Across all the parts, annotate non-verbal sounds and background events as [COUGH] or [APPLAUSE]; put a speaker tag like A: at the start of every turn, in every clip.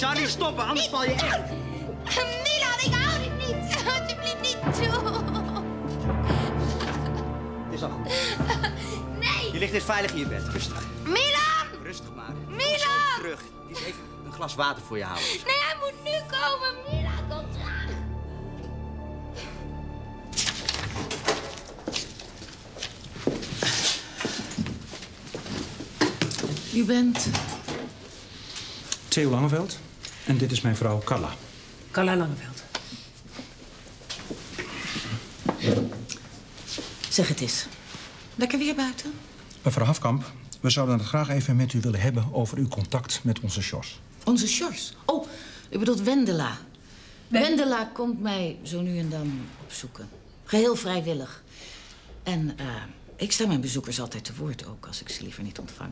A: Charlie, stoppen, anders val je echt.
B: Milan, ik hou dit niet. Alsjeblieft niet toe.
A: Het is al goed.
B: Nee,
A: Je ligt dit veilig in je bed. Rustig.
B: Milan!
A: Rustig maar.
B: Milan!
A: Terug. Die is even een glas water voor je halen.
B: Nee, hij moet nu komen. Milan, kom terug.
C: U bent
D: Theo Langeveld. En dit is mijn vrouw Carla.
C: Carla Langeveld. Zeg het eens. Lekker weer buiten?
D: Mevrouw Hafkamp, we zouden het graag even met u willen hebben over uw contact met onze Sjors.
C: Onze Sjors. Oh, u bedoelt Wendela. Wendela komt mij zo nu en dan opzoeken. Geheel vrijwillig. En eh, ik sta mijn bezoekers altijd te woord ook, als ik ze liever niet ontvang.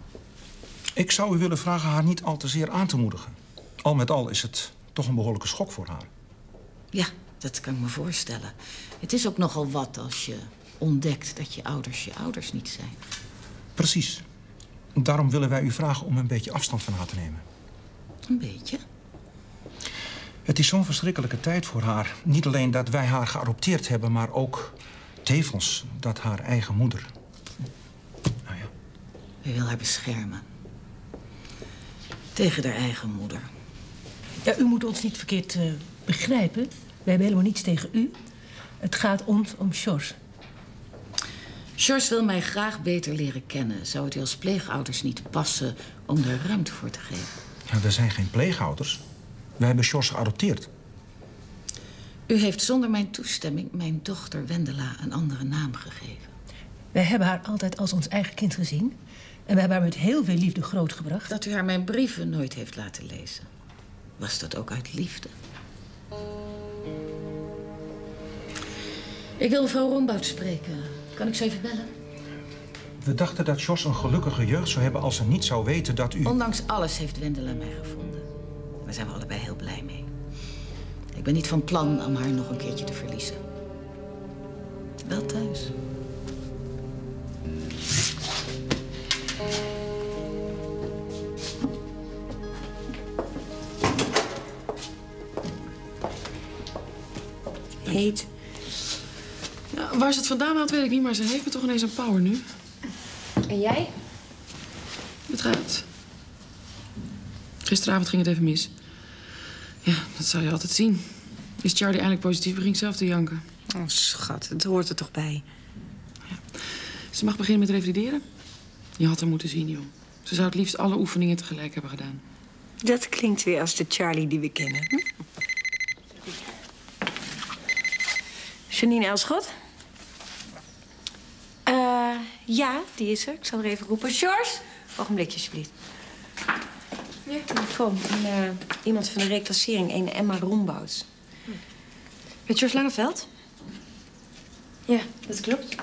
D: Ik zou u willen vragen haar niet al te zeer aan te moedigen. Al met al is het toch een behoorlijke schok voor haar.
C: Ja, dat kan ik me voorstellen. Het is ook nogal wat als je ontdekt dat je ouders je ouders niet zijn.
D: Precies. Daarom willen wij u vragen om een beetje afstand van haar te nemen.
C: Een beetje.
D: Het is zo'n verschrikkelijke tijd voor haar. Niet alleen dat wij haar geadopteerd hebben, maar ook tevens dat haar eigen moeder. Nou ja,
C: U wil haar beschermen. Tegen haar eigen moeder.
E: Ja, u moet ons niet verkeerd eh, begrijpen. We hebben helemaal niets tegen u. Het gaat ons om Sjors.
C: George wil mij graag beter leren kennen. Zou het u als pleegouders niet passen om daar ruimte voor te geven?
D: ja er zijn geen pleegouders. Wij hebben Sjors geadopteerd.
C: U heeft zonder mijn toestemming mijn dochter Wendela een andere naam gegeven.
E: Wij hebben haar altijd als ons eigen kind gezien. En we hebben haar met heel veel liefde grootgebracht.
C: Dat u haar mijn brieven nooit heeft laten lezen. Was dat ook uit liefde? Ik wil mevrouw Rombout spreken. Kan ik ze even bellen?
D: We dachten dat Jos een gelukkige jeugd zou hebben als ze niet zou weten dat u...
C: Ondanks alles heeft Wendela mij gevonden. Daar zijn we allebei heel blij mee. Ik ben niet van plan om haar nog een keertje te verliezen. Wel thuis.
F: Heet.
G: Ja, waar ze het vandaan haalt, weet ik niet, maar ze heeft me toch ineens een power nu.
F: En jij?
G: Het gaat. Gisteravond ging het even mis. Ja, dat zou je altijd zien. Is Charlie eindelijk positief, begint zelf te janken.
F: Oh, schat, het hoort er toch bij.
G: Ze mag beginnen met revalideren. Je had haar moeten zien, joh. Ze zou het liefst alle oefeningen tegelijk hebben gedaan.
F: Dat klinkt weer als de Charlie die we kennen. Hm? Janine Elschot? Eh, ja, die is er. Ik zal er even roepen. George? Ogenblikje, alsjeblieft. Ja, telefoon. En, eh, iemand van de reclassering, een Emma Rombouts. Met George Langeveld? Ja, dat klopt.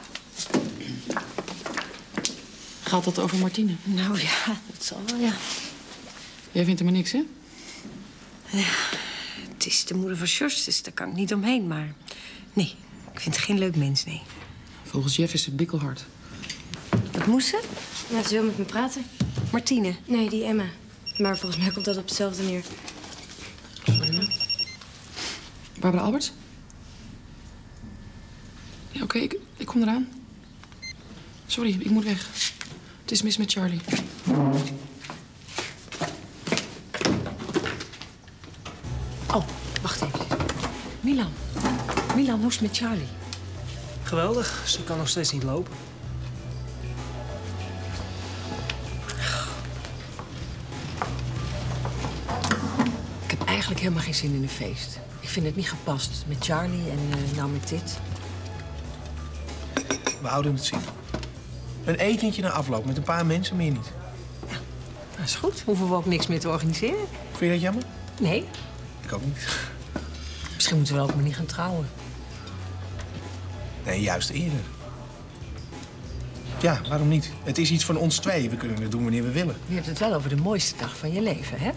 G: Gaat dat over Martine?
F: Nou ja, dat zal wel, ja.
G: Jij vindt er maar niks, hè?
F: Het is de moeder van George, dus daar kan ik niet omheen. Maar nee, ik vind het geen leuk mens, nee.
G: Volgens Jeff is ze bikkelhard.
F: Wat moest ze?
H: Ja, ze wil met me praten.
F: Martine.
H: Nee, die Emma. Maar volgens mij komt dat op hetzelfde neer.
G: Barbara Alberts? Ja, oké, ik, ik kom eraan. Sorry, ik moet weg. Het is mis met Charlie.
F: Oh, wacht even. Milan. Milan moest met Charlie.
I: Geweldig, ze kan nog steeds niet lopen.
F: Ik heb eigenlijk helemaal geen zin in een feest. Ik vind het niet gepast met Charlie en eh, nou met dit.
I: We houden het zien. Een etentje na afloop met een paar mensen, meer niet.
F: Dat is goed. Hoeven we ook niks meer te organiseren.
I: Vind je dat jammer?
F: Nee.
I: Ik ook niet.
F: Misschien moeten we ook maar niet gaan trouwen.
I: Nee, juist eerder. Ja, waarom niet? Het is iets van ons twee. We kunnen het doen wanneer we willen.
F: Je hebt het wel over de mooiste dag van je leven, hè?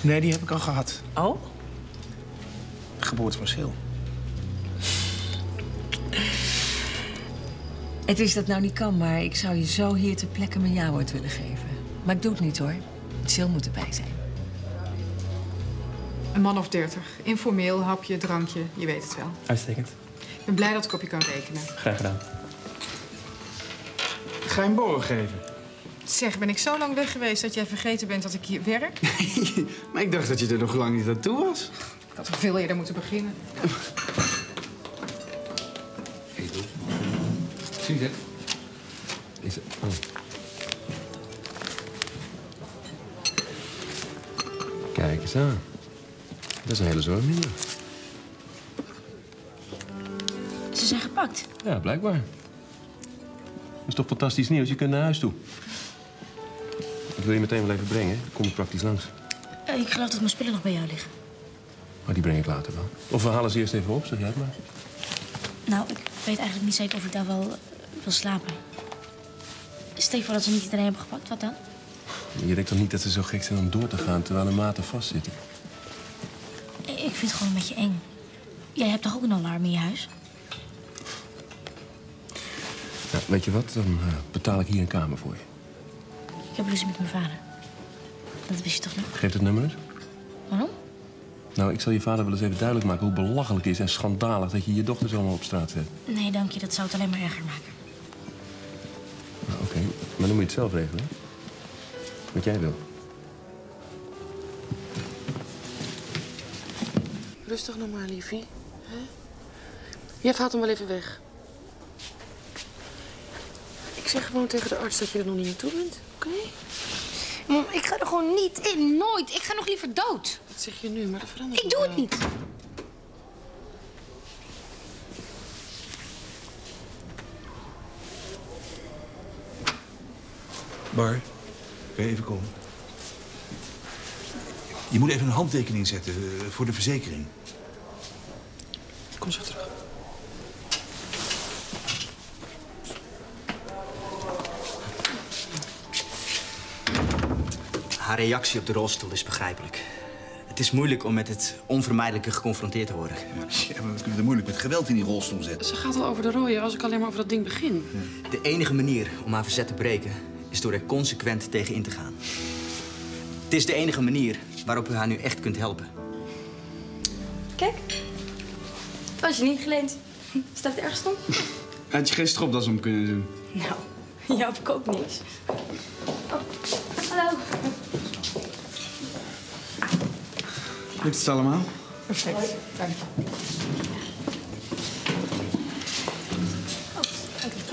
I: Nee, die heb ik al gehad.
F: Oh?
I: De geboorte van Sil.
F: Het is dat nou niet kan, maar ik zou je zo hier ter plekke mijn jawoord willen geven. Maar ik doe het niet, hoor.
J: Sil moet erbij zijn.
K: Een man of dertig. Informeel, hapje, drankje, je weet het wel.
L: Uitstekend.
K: Ik ben blij dat ik op je kan rekenen.
L: Graag gedaan. Ga je een borrel geven?
K: Zeg, ben ik zo lang weg geweest dat jij vergeten bent dat ik hier werk? [LAUGHS]
L: Maar ik dacht dat je er nog lang niet aan toe was.
K: Ik had veel eerder moeten beginnen.
M: Zie je? Is het... Oh. Kijk eens aan. Dat is een hele zorg minder. Ja, blijkbaar. Dat is toch fantastisch nieuws? Je kunt naar huis toe. Ik wil je meteen wel even brengen. Dan kom ik praktisch langs.
H: Eh, ik geloof dat mijn spullen nog bij jou liggen.
M: Maar die breng ik later wel. Of we halen ze eerst even op, zeg jij het maar.
H: Nou, ik weet eigenlijk niet zeker of ik daar wel eh, wil slapen. Stel je voor dat ze niet iedereen hebben gepakt, wat dan?
M: Je denkt toch niet dat ze zo gek zijn om door te gaan terwijl de maten vastzitten?
H: Ik vind het gewoon een beetje eng. Jij hebt toch ook een alarm in je huis?
M: Nou, weet je wat? Dan eh, betaal ik hier een kamer voor je.
H: Ik heb ruzie met mijn vader. Dat wist je toch nog?
M: Geef het nummer eens.
H: Waarom?
M: Nou, ik zal je vader wel eens even duidelijk maken hoe belachelijk het is en schandalig dat je je dochter zomaar op straat zet.
H: Nee, dank je. Dat zou het alleen maar erger maken.
M: Nou, Oké, maar dan moet je het zelf regelen. Wat jij wil.
G: Rustig nog maar, liefie. Hè? Jij haalt hem wel even weg. Ik zeg gewoon tegen de arts dat je er nog niet naartoe bent, oké?
N: Mam, ik ga er gewoon niet in. Nooit. Ik ga nog liever dood.
G: Dat zeg je nu, maar dat verandert
N: Ik doe het niet.
O: Bar, kan je even komen? Je moet even een handtekening zetten eh, voor de verzekering.
G: Kom zo terug.
A: Haar reactie op de rolstoel is begrijpelijk. Het is moeilijk om met het onvermijdelijke geconfronteerd te worden.
O: Ja, maar we kunnen er moeilijk met geweld in die rolstoel zetten.
G: Ze gaat al over de rode als ik alleen maar over dat ding begin.
A: De enige manier om haar verzet te breken is door er consequent tegen in te gaan. Het is de enige manier waarop u haar nu echt kunt helpen.
H: Kijk. Was je niet geleend. Staat het ergens om?
L: Had je geen stropdas om kunnen doen?
H: Nou, jou heb ik ook niks. Oh, hallo.
L: Lukt het allemaal?
K: Perfect. Dank je.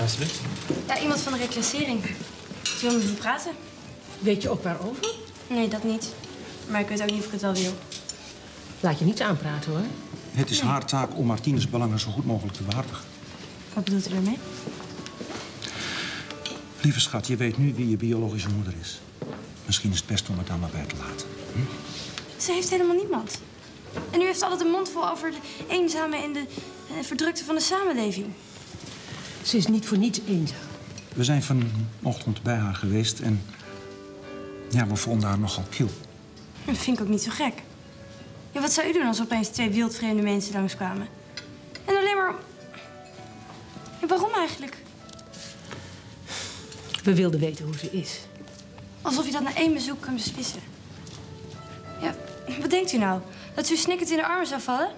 L: Alsjeblieft.
H: Ja, iemand van de reclassering. Ze wil met me praten.
E: Weet je ook waarover?
H: Nee, dat niet. Maar ik weet ook niet of ik het wel wil.
E: Laat je niets aanpraten, hoor.
D: Het is haar taak om Martines belangen zo goed mogelijk te behartigen.
H: Wat bedoelt u daarmee?
D: Lieve schat, je weet nu wie je biologische moeder is. Misschien is het best om het dan maar bij te laten.
H: Ze heeft helemaal niemand. En u heeft altijd een mond vol over de eenzame en de eh, verdrukte van de samenleving.
E: Ze is niet voor niets eenzaam.
D: We zijn vanochtend bij haar geweest en... Ja, we vonden haar nogal kiel.
H: Dat vind ik ook niet zo gek. Ja, wat zou u doen als opeens twee wildvreemde mensen langskwamen? En alleen maar... Ja, waarom eigenlijk?
E: We wilden weten hoe ze is.
H: Alsof je dat na één bezoek kan beslissen. Wat denkt u nou? Dat u snikkend in de armen zou vallen?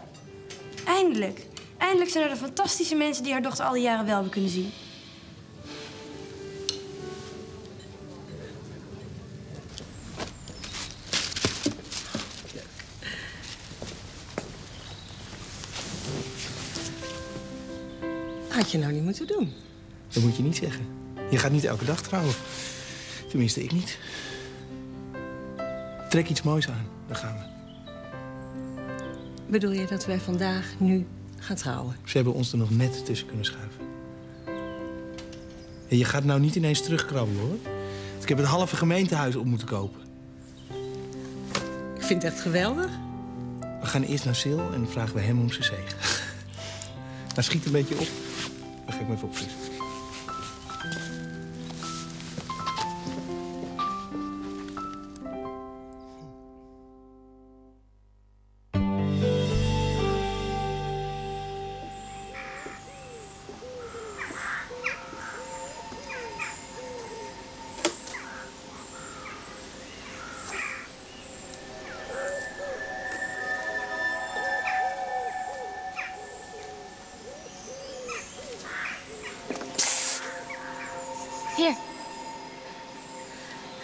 H: Eindelijk. Eindelijk zijn er de fantastische mensen die haar dochter al die jaren wel hebben kunnen zien.
I: Had je nou niet moeten doen. Dat moet je niet zeggen. Je gaat niet elke dag trouwen. Tenminste, ik niet. Trek iets moois aan, dan gaan we.
J: Bedoel je dat wij vandaag, nu, gaan trouwen?
I: Ze hebben ons er nog net tussen kunnen schuiven. En je gaat nou niet ineens terugkrabbelen, hoor. Ik heb het halve gemeentehuis op moeten kopen.
J: Ik vind het echt geweldig.
I: We gaan eerst naar Sil en vragen we hem om zijn zegen. Maar [LAUGHS] schiet een beetje op. Dan ga ik me even opfrissen.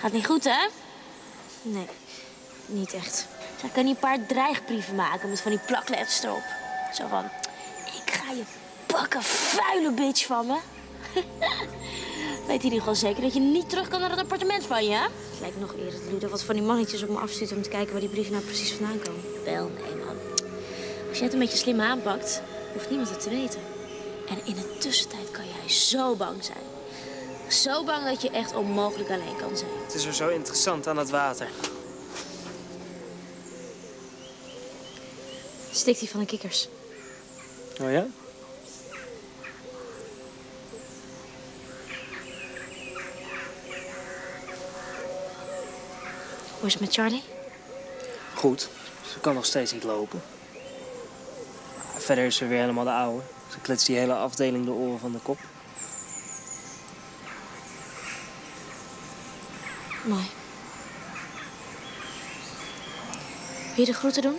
P: Gaat niet goed, hè? Nee, niet echt. Zij kan niet een paar dreigbrieven maken met van die plakletters erop. Zo van, ik ga je pakken, vuile bitch van me. [LAUGHS] Weet hij gewoon zeker dat je niet terug kan naar het appartement van je, hè? Het lijkt nog eerder dat Ludo wat van die mannetjes op me afstuurt om te kijken waar die brieven nou precies vandaan komen. Wel, nee, man. Als je het een beetje slim aanpakt, hoeft niemand het te weten. En in de tussentijd kan jij zo bang zijn. Zo bang dat je echt onmogelijk alleen kan zijn.
L: Het is er zo interessant aan het water.
P: Stikt hij van de kikkers.
L: Oh ja?
P: Hoe is het met Charlie?
L: Goed. Ze kan nog steeds niet lopen. Verder is ze weer helemaal de oude. Ze kletst die hele afdeling de oren van de kop.
P: Mooi. Wil je de groeten doen?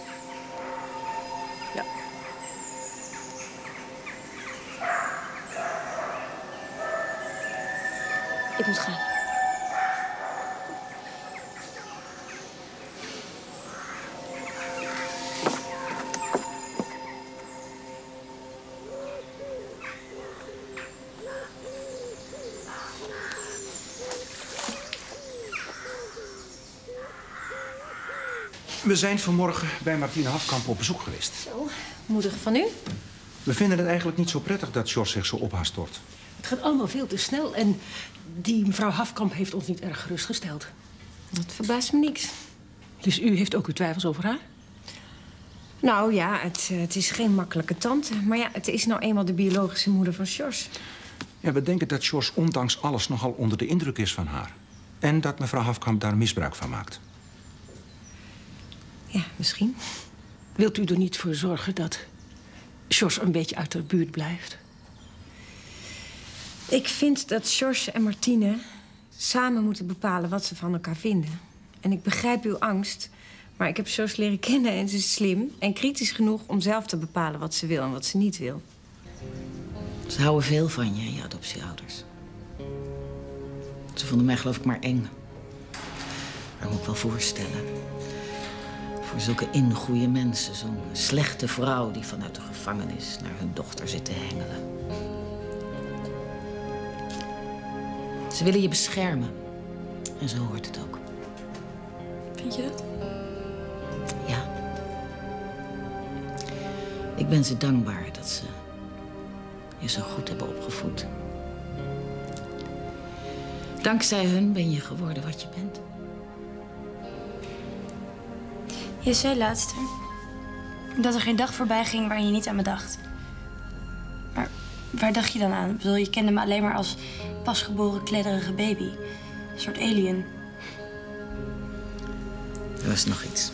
L: Ja.
P: Ik moet gaan.
D: We zijn vanmorgen bij Martine Hafkamp op bezoek geweest.
F: Zo, moedig van u.
D: We vinden het eigenlijk niet zo prettig dat George zich zo op haar stort.
E: Het gaat allemaal veel te snel en die mevrouw Hafkamp heeft ons niet erg gerustgesteld.
F: Dat verbaast me niks.
E: Dus u heeft ook uw twijfels over haar?
F: Nou ja, het, eh, het is geen makkelijke tante. Maar ja, het is nou eenmaal de biologische moeder van Sjors.
D: Ja, we denken dat George ondanks alles nogal onder de indruk is van haar. En dat mevrouw Hafkamp daar misbruik van maakt.
F: Ja, misschien.
E: Wilt u er niet voor zorgen dat George een beetje uit de buurt blijft?
F: Ik vind dat George en Martine samen moeten bepalen wat ze van elkaar vinden. En ik begrijp uw angst, maar ik heb George leren kennen en ze is slim en kritisch genoeg om zelf te bepalen wat ze wil en wat ze niet wil.
C: Ze houden veel van je, je adoptieouders. Ze vonden mij geloof ik maar eng. Maar moet ik wel voorstellen. Voor zulke ingoeie mensen, zo'n slechte vrouw die vanuit de gevangenis naar hun dochter zit te hengelen. Ze willen je beschermen. En zo hoort het ook.
P: Vind je dat?
C: Ja. Ik ben ze dankbaar dat ze je zo goed hebben opgevoed. Dankzij hun ben je geworden wat je bent.
H: Je zei laatst dat er geen dag voorbij ging waar je niet aan me dacht. Maar waar dacht je dan aan? Ik bedoel, je kende me alleen maar als pasgeboren kledderige baby. Een soort alien.
C: Er was nog iets.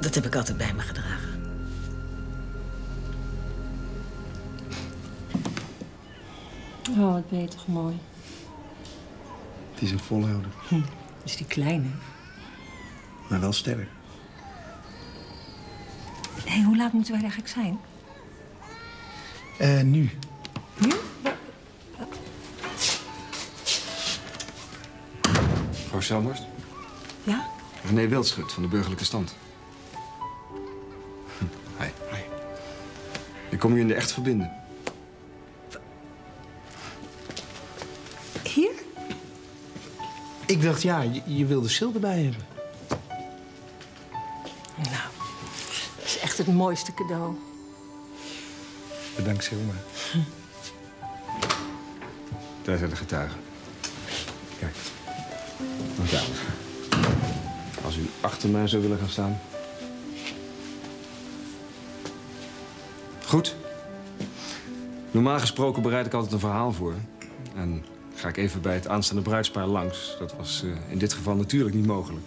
C: Dat heb ik altijd bij me gedragen.
F: Oh, wat ben je toch mooi.
I: Het is een volhouder.
E: Hm. Is die kleine?
I: Maar wel sterk.
F: Hé, hey, hoe laat moeten wij eigenlijk zijn?
I: Eh, nu.
F: Nu?
Q: Mevrouw Selmorst?
F: Ja?
Q: René Wildschut van de Burgerlijke Stand. Hm, Hi. Hi. Ik kom u in de echt verbinden.
I: Ik dacht, ja, je, je wilde Sil erbij hebben.
E: Nou, dat is echt het mooiste cadeau.
I: Bedankt, Silma.
Q: Daar zijn de getuigen. Kijk. Mevrouw. Als u achter mij zou willen gaan staan. Goed. Normaal gesproken bereid ik altijd een verhaal voor. En ga ik even bij het aanstaande bruidspaar langs. Dat was eh, in dit geval natuurlijk niet mogelijk.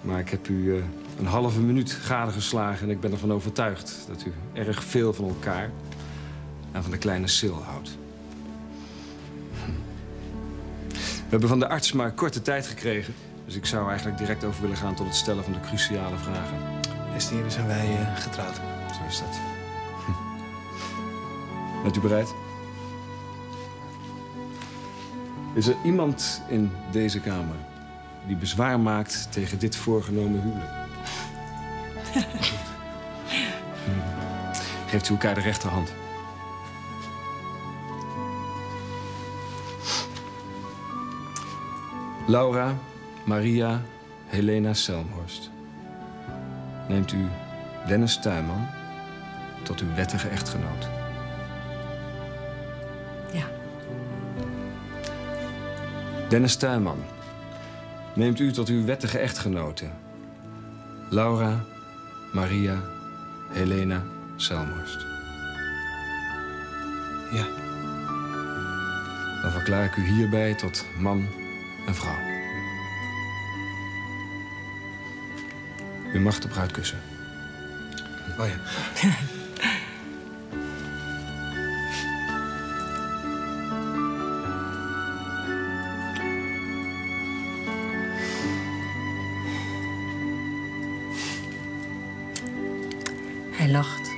Q: Maar ik heb u eh, een halve minuut gadegeslagen en ik ben ervan overtuigd dat u erg veel van elkaar en van de kleine Sil houdt. Hm. We hebben van de arts maar korte tijd gekregen. Dus ik zou eigenlijk direct over willen gaan tot het stellen van de cruciale vragen.
I: Beste heren, zijn wij eh, getrouwd.
Q: Zo is is dat. Hm. Bent u bereid? Is er iemand in deze kamer die bezwaar maakt tegen dit voorgenomen huwelijk? [LAUGHS] Geeft u elkaar de rechterhand. Laura Maria Helena Selmhorst. Neemt u Dennis Tuinman tot uw wettige echtgenoot. Dennis Tuinman. Neemt u tot uw wettige echtgenote. Laura Maria Helena Selmhorst.
I: Ja.
Q: Dan verklaar ik u hierbij tot man en vrouw. U mag de bruid kussen.
I: Oh ja. [LAUGHS]
E: lacht.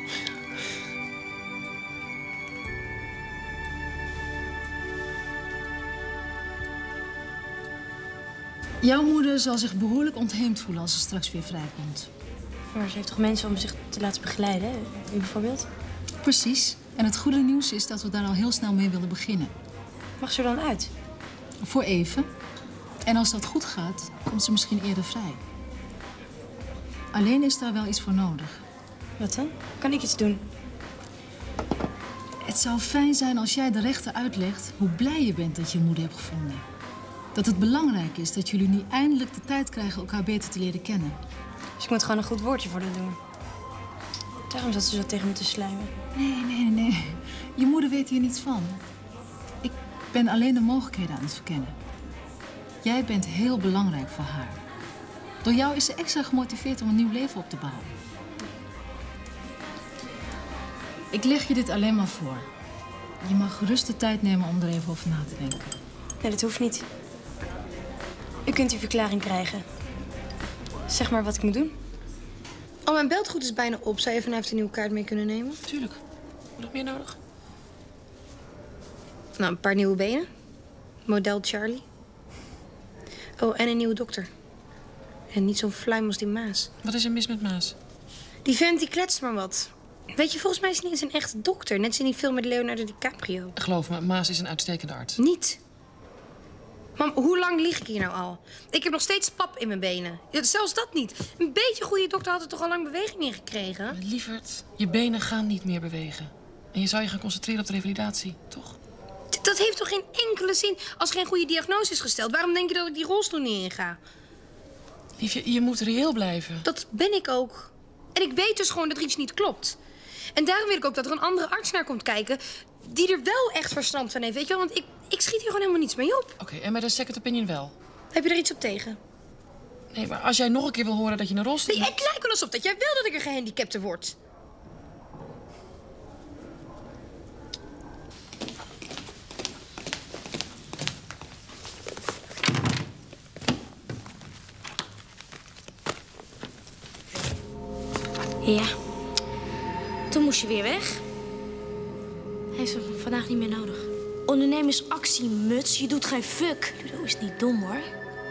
R: Jouw moeder zal zich behoorlijk ontheemd voelen als ze straks weer vrijkomt.
S: Maar ze heeft toch mensen om zich te laten begeleiden? hè? U bijvoorbeeld?
R: Precies. En het goede nieuws is dat we daar al heel snel mee willen beginnen.
S: Mag ze er dan uit?
R: Voor even. En als dat goed gaat, komt ze misschien eerder vrij. Alleen is daar wel iets voor nodig.
S: Wat dan? Kan ik iets doen?
R: Het zou fijn zijn als jij de rechter uitlegt hoe blij je bent dat je je moeder hebt gevonden. Dat het belangrijk is dat jullie nu eindelijk de tijd krijgen elkaar beter te leren kennen.
S: Dus ik moet gewoon een goed woordje voor haar doen. Daarom zat ze zo tegen me te slijmen.
R: Nee, nee, nee. Je moeder weet hier niets van. Ik ben alleen de mogelijkheden aan het verkennen. Jij bent heel belangrijk voor haar. Door jou is ze extra gemotiveerd om een nieuw leven op te bouwen. Ik leg je dit alleen maar voor. Je mag gerust de tijd nemen om er even over na te denken.
S: Nee, dat hoeft niet. U kunt uw verklaring krijgen. Zeg maar wat ik moet doen.
H: Oh, mijn beltgoed is bijna op. Zou je vanavond een nieuwe kaart mee kunnen nemen?
G: Tuurlijk. Nog meer nodig?
H: Nou, een paar nieuwe benen. Model Charlie. Oh, en een nieuwe dokter. En niet zo'n fluim als die Maas.
G: Wat is er mis met Maas?
H: Die vent die kletst maar wat. Weet je, volgens mij is hij niet eens een echte dokter. Net als in die film met Leonardo DiCaprio.
G: Geloof me, Maas is een uitstekende arts.
H: Niet. Mam, hoe lang lig ik hier nou al? Ik heb nog steeds pap in mijn benen. Ja, zelfs dat niet. Een beetje goede dokter had er toch al lang beweging in gekregen?
G: Lieverd, je benen gaan niet meer bewegen. En je zou je gaan concentreren op de revalidatie, toch?
H: D- Dat heeft toch geen enkele zin als er geen goede diagnose is gesteld? Waarom denk je dat ik die rolstoel niet inga?
G: Liefje, je moet reëel blijven.
H: Dat ben ik ook. En ik weet dus gewoon dat er iets niet klopt. En daarom wil ik ook dat er een andere arts naar komt kijken... die er wel echt verstand van heeft, weet je wel? Want ik, ik schiet hier gewoon helemaal niets mee op.
G: Oké, en met een second opinion wel?
H: Heb je er iets op tegen?
G: Nee, maar als jij nog een keer wil horen dat je een rolstoel...
H: Nee, het lijkt wel alsof dat jij wil dat ik een gehandicapte word.
P: Ja. Toen moest je weer weg. Hij heeft hem vandaag niet meer nodig. Ondernemersactie, muts. Je doet geen fuck. Ludo is niet dom, hoor.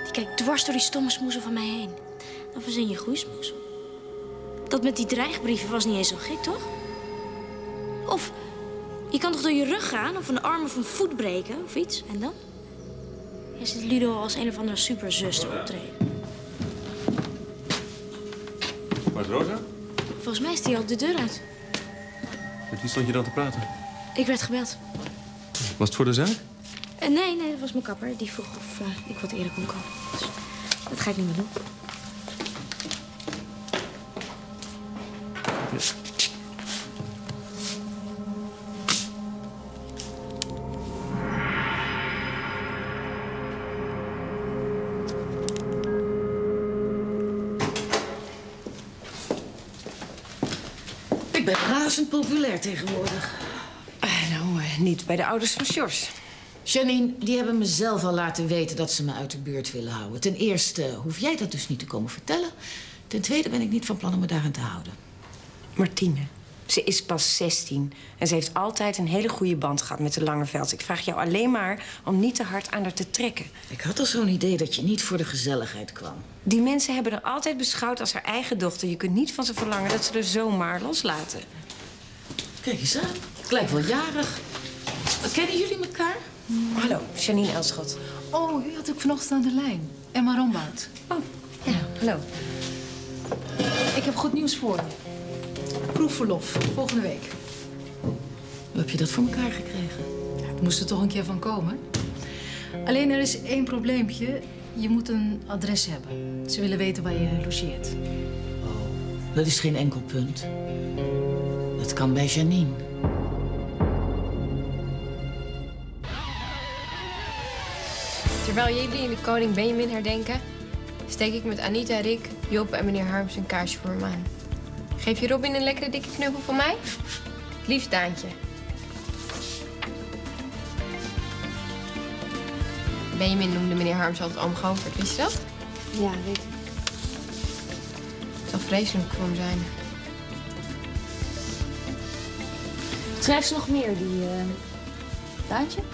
P: Die kijkt dwars door die stomme smoezen van mij heen. Dan verzin je groeismoes. Dat met die dreigbrieven was niet eens zo gek, toch? Of je kan toch door je rug gaan of een arm of een voet breken of iets. En dan? Hij zit Ludo als een of andere superzuster optreden.
M: Waar is Rosa?
P: Volgens mij is hij al de deur uit.
M: Wie stond je dan te praten?
P: Ik werd gebeld.
M: Was het voor de zaak?
P: Eh, nee, nee, dat was mijn kapper. Die vroeg of eh, ik wat eerder kon komen. Dus dat ga ik niet meer doen.
C: Razend populair tegenwoordig.
F: nou, eh, niet bij de ouders van Sjors.
C: Janine, die hebben me zelf al laten weten dat ze me uit de buurt willen houden. Ten eerste hoef jij dat dus niet te komen vertellen. Ten tweede ben ik niet van plan om me daaraan te houden.
F: Martine, Ze is pas 16 en ze heeft altijd een hele goede band gehad met de Langevelds. Ik vraag jou alleen maar om niet te hard aan haar te trekken.
C: Ik had al zo'n idee dat je niet voor de gezelligheid kwam.
F: Die mensen hebben haar altijd beschouwd als haar eigen dochter. Je kunt niet van ze verlangen dat ze er zomaar loslaten.
C: Kijk eens aan. Het lijkt wel jarig. Kennen jullie elkaar?
F: Hallo, Janine Elschot.
R: Oh, u had ik vanochtend aan de lijn. Emma Rombout.
F: Oh, ja, hallo.
R: Ik heb goed nieuws voor je. Proefverlof, volgende week.
C: Hoe heb je dat voor elkaar gekregen?
R: Ja, het moest er toch een keer van komen. Alleen er is één probleempje. Je moet een adres hebben. Ze willen weten waar je logeert.
C: Dat is geen enkel punt. Dat kan bij Janine.
N: Terwijl jullie de koning Benjamin herdenken, steek ik met Anita, Rick, Job en meneer Harms een kaarsje voor hem aan. Geef je Robin een lekkere dikke knuffel van mij? Lief Daantje. Benjamin noemde meneer Harms altijd oom Govert, wist je dat?
H: Ja, weet ik.
N: Het zal vreselijk voor hem zijn.
H: Schrijft ze nog meer, die uh?